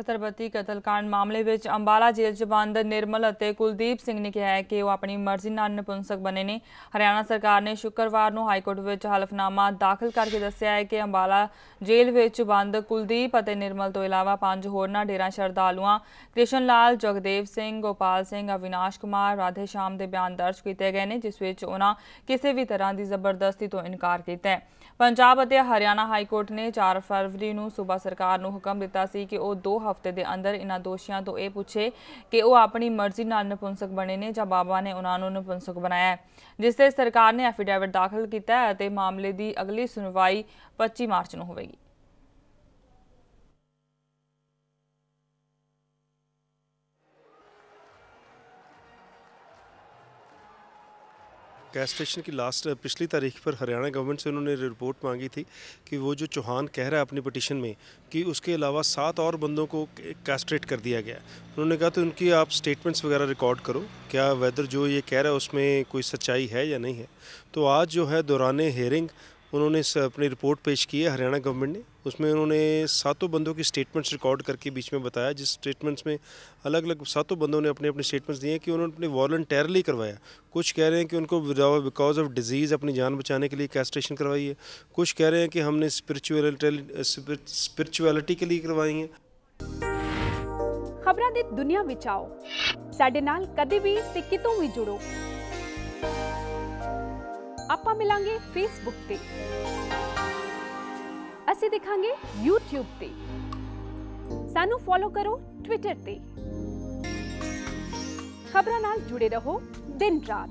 ਛਤਰਪਤੀ ਕਤਲकांड ਮਾਮਲੇ ਵਿੱਚ ਅੰਬਾਲਾ ਜੇਲ੍ਹ 'ਚ ਬੰਦ ਨਿਰਮਲ ਅਤੇ ਕੁਲਦੀਪ ਸਿੰਘ ਨੇ ਕਿਹਾ ਹੈ ਕਿ ਉਹ ਆਪਣੀ ਮਰਜ਼ੀ ਨਾਲ ਨਪੁੰਸਕ ਬਣੇ ਨੇ ਹਰਿਆਣਾ ਸਰਕਾਰ ਨੇ ਸ਼ੁੱਕਰਵਾਰ ਨੂੰ ਹਾਈ ਕੋਰਟ ਵਿੱਚ ਹਲਫਨਾਮਾ ਦਾਖਲ ਕਰਕੇ ਦੱਸਿਆ ਹੈ ਕਿ ਅੰਬਾਲਾ ਜੇਲ੍ਹ ਵਿੱਚ ਬੰਦ ਕੁਲਦੀਪ ਅਤੇ ਨਿਰਮਲ ਤੋਂ ਇਲਾਵਾ ਪੰਜ ਹੋਰਨਾਂ ਡੇਰਾ ਸ਼ਰਧਾਲੂਆਂ ਕ੍ਰਿਸ਼ਨ ਲਾਲ ਜਗਦੇਵ ਸਿੰਘ ਗੋਪਾਲ ਸਿੰਘ ਅਵਿਨਾਸ਼ ਕੁਮਾਰ ਰਾਧੇ ਸ਼ਾਮ ਦੇ ਬਿਆਨ ਦਰਜ ਕੀਤੇ ਗਏ ਨੇ ਜਿਸ ਵਿੱਚ ਉਹਨਾਂ ਕਿਸੇ ਵੀ ਤਰ੍ਹਾਂ ਦੀ ਜ਼ਬਰਦਸਤੀ ਤੋਂ ਇਨਕਾਰ ਕੀਤਾ ਹੈ ਪੰਜਾਬ ਅਤੇ ਹਰਿਆਣਾ ਹਾਈ ਕੋਰਟ ਨੇ 4 ਫਰਵਰੀ ਨੂੰ ਸੂਬਾ ਸਰਕਾਰ ਨੂੰ ਹੁਕਮ ਦਿੱਤਾ ਸੀ ਕਿ ਉਹ 2 ਹਫ਼ਤੇ ਦੇ ਅੰਦਰ ਇਹਨਾਂ ਦੋਸ਼ੀਆਂ ਤੋਂ ਇਹ ਪੁੱਛੇ ਕਿ ਉਹ ਆਪਣੀ ਮਰਜ਼ੀ ਨਾਲ ਨਪੁੰਸਕ ਬਣੇ ਨੇ ਜਾਂ ਬਾਬਾ ਨੇ ਉਹਨਾਂ ਨੂੰ ਨਪੁੰਸਕ ਬਣਾਇਆ ਹੈ, ਜਿਸ ਤੇ ਸਰਕਾਰ ਨੇ ਐਫੀਡੇਵਿਟ ਦਾਖਲ ਕੀਤਾ ਹੈ ਅਤੇ ਮਾਮਲੇ ਦੀ ਅਗਲੀ ਸੁਣਵਾਈ 25 ਮਾਰਚ ਨੂੰ ਹੋਵੇਗੀ। कैस्ट्रेशन की लास्ट पिछली तारीख पर हरियाणा गवर्नमेंट से उन्होंने रिपोर्ट मांगी थी कि वो जो चौहान कह रहा है अपनी पटिशन में कि उसके अलावा सात और बंदों को कैस्ट्रेट कर दिया गया। उन्होंने कहा तो उनकी आप स्टेटमेंट्स वगैरह रिकॉर्ड करो, क्या वेदर जो ये कह रहा है उसमें कोई सच्चाई है या नहीं है? तो आज जो है, दौरान हेयरिंग उन्होंने अपनी रिपोर्ट पेश की है हरियाणा गवर्नमेंट ने उसमें उन्होंने सातों बंदों की स्टेटमेंट्स रिकॉर्ड करके बीच में बताया जिस स्टेटमेंट्स में अलग अलग सातों बंदों ने अपने अपने स्टेटमेंट्स दिए कि उन्होंने अपने वॉल्टरली करवाया कुछ कह रहे हैं कि उनको बिकॉज ऑफ डिजीज़ अपनी जान बचाने के लिए कैस्ट्रेशन करवाई है कुछ कह रहे हैं कि हमने स्पिरिचुअलिटी के लिए करवाई है ਖਬਰਾਂ ਦੀ ਦੁਨੀਆ ਵਿੱਚ ਆਓ ਸਾਡੇ ਨਾਲ ਕਦੇ ਵੀ ਤੇ ਕਿਤੋਂ ਵੀ ਜੁੜੋ ਆਪਾਂ ਮਿਲਾਂਗੇ ਫੇਸਬੁੱਕ ਤੇ ਅਸੀਂ ਦਿਖਾਂਗੇ YouTube ਤੇ ਸਾਨੂੰ ਫੋਲੋ ਕਰੋ Twitter ਤੇ ਖਬਰਾਂ ਨਾਲ ਜੁੜੇ ਰਹੋ ਦਿਨ ਰਾਤ